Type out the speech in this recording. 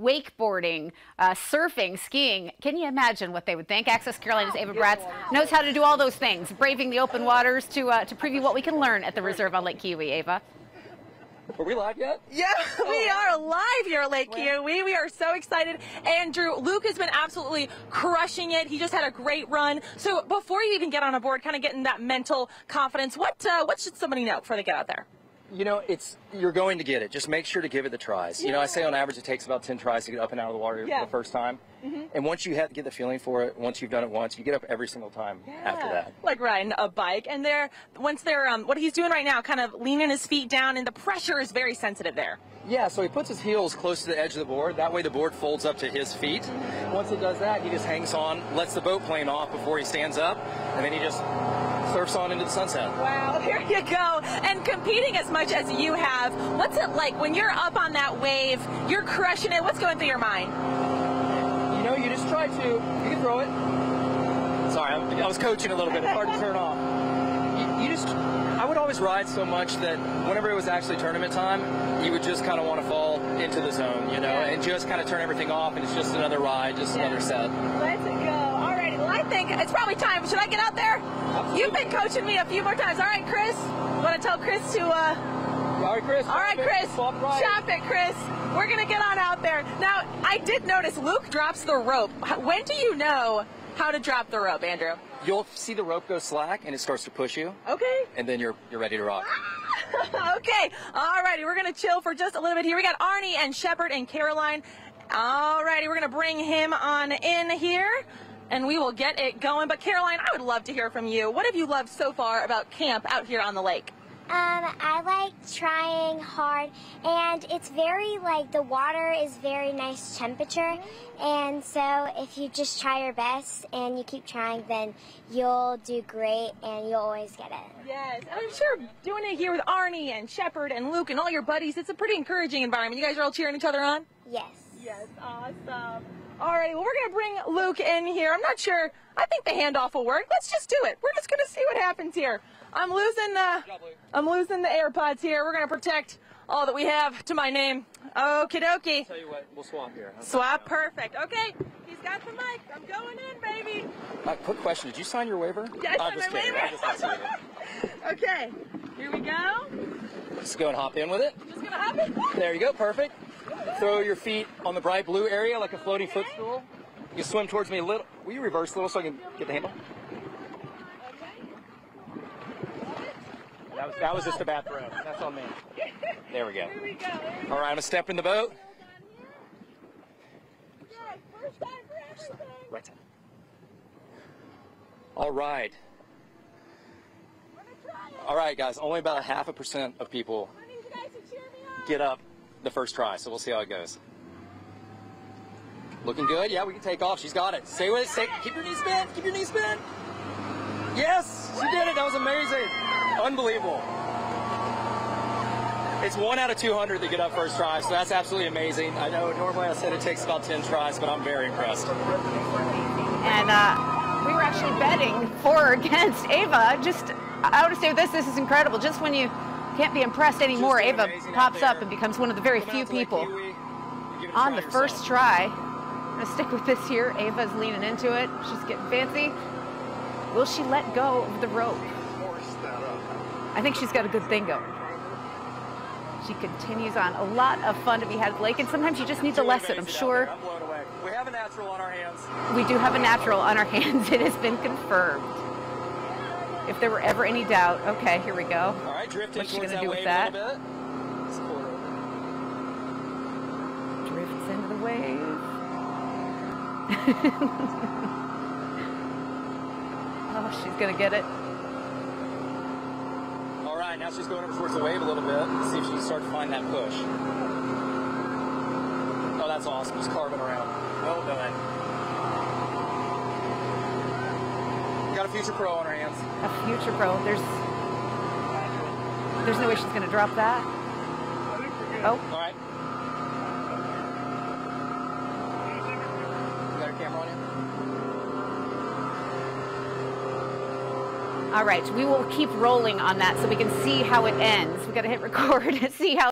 wakeboarding, uh, surfing, skiing. Can you imagine what they would think? Access Carolina's Ava Bratz knows how to do all those things, braving the open waters to uh, to preview what we can learn at the reserve on Lake Keowee, Ava. Are we live yet? Yeah, we are live here at Lake Keowee. We are so excited. Andrew, Luke has been absolutely crushing it. He just had a great run. So before you even get on a board, kind of getting that mental confidence, what uh, what should somebody know before they get out there? You know, it's you're going to get it. Just make sure to give it the tries. You know, I say on average it takes about 10 tries to get up and out of the water Yeah. the first time. Mm-hmm. And once you have, get the feeling for it, once you've done it once, you get up every single time after that. Like riding a bike. And they're once they're um, what he's doing right now, kind of leaning his feet down, and the pressure is very sensitive there. Yeah, so he puts his heels close to the edge of the board. That way the board folds up to his feet. Once it does that, he just hangs on, lets the boat plane off before he stands up, and then he just surfs on into the sunset. Wow, there you go. And competing as much as you have, what's it like when you're up on that wave? You're crushing it. What's going through your mind? You know, you just try to. You can throw it. Sorry, I, I was coaching a little bit. It's hard to turn off. You, you just. I would always ride so much that whenever it was actually tournament time, you would just kind of want to fall into the zone, you know, and just kind of turn everything off, and it's just another ride, just another set. Let's go. All righty. Well, I think it's probably time. Should I get out there? You've been coaching me a few more times. All right, Chris. Want to tell Chris to? uh All right, Chris. All right, Chris. Ride. Chop it, Chris. We're gonna get on out there. Now, I did notice Luke drops the rope. When do you know how to drop the rope, Andrew? You'll see the rope go slack, and it starts to push you, Okay. and then you're you're ready to rock. okay. All righty. We're going to chill for just a little bit here. We got Arnie and Shepard and Caroline. All righty. We're going to bring him on in here and we will get it going. But Caroline, I would love to hear from you. What have you loved so far about camp out here on the lake? Um, I like trying hard, and it's very like the water is very nice temperature, and so if you just try your best and you keep trying, then you'll do great and you'll always get it. Yes, and I'm sure doing it here with Arnie and Shepard and Luke and all your buddies, it's a pretty encouraging environment. You guys are all cheering each other on? Yes. Yes, awesome. All right, well, we're going to bring Luke in here. I'm not sure. I think the handoff will work. Let's just do it. We're just going to see what happens here. I'm losing the, I'm losing the AirPods here. We're going to protect all that we have to my name. Okie dokie. Tell you what, we'll swap here. Swap, perfect. Okay, he's got the mic. I'm going in, baby. Uh, quick question: Did you sign your waiver? Yeah, I signed just my kidding. waiver. I'm just messing with you. Okay, here we go. Just go and hop in with it. Just gonna hop it. There you go, perfect. Throw your feet on the bright blue area like a floating footstool. You swim towards me a little. Will you reverse a little so I can get the handle? That was, that was just a bad throw. That's on me. There we go. Here we go. There we go. All right, I'm gonna step in the boat. Yay, First time for everything. Right side. All right. We're gonna try it. All right, guys. Only about a half a percent of people I need you guys to cheer me on. get up the first try, so we'll see how it goes. Looking good. Yeah, we can take off. She's got it. Stay with it. Stay. Keep your knees bent. Keep your knees bent. Yes, she did it. That was amazing. Unbelievable. It's one out of 200 that get up first try, so that's absolutely amazing. I know normally I said it takes about 10 tries, but I'm very impressed. And uh, we were actually betting for or against Ava. Just, I to say this, this is incredible. Just when you can't be impressed anymore, Ava pops up and becomes one of the very few out to Lake people Keowee, give it a on the first try. I'm to stick with this here. Ava's leaning into it. She's getting fancy. Will she let go of the rope? I think she's got a good thing going. She continues on. A lot of fun to be had the and sometimes you just need to Really lesson. I'm sure there. I'm blown away. We have a natural on our hands. we do have a natural on our hands. It has been confirmed. If there were ever any doubt, okay, here we go. All right, drift What's she gonna that do with that? a little bit. Let's pull it over. Drifts into the wave. oh, she's gonna get it. All right, now she's going towards the wave a little bit. Let's see if she can start to find that push. Oh, that's awesome. Just carving around. Well done. Got a future pro on her hands. A future pro. There's there's no way she's gonna drop that. Oh, All right. You got your camera on you? all right. We will keep rolling on that so we can see how it ends. We got to hit record and see how.